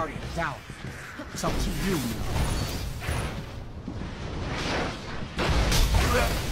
Guardian down. It's up to you.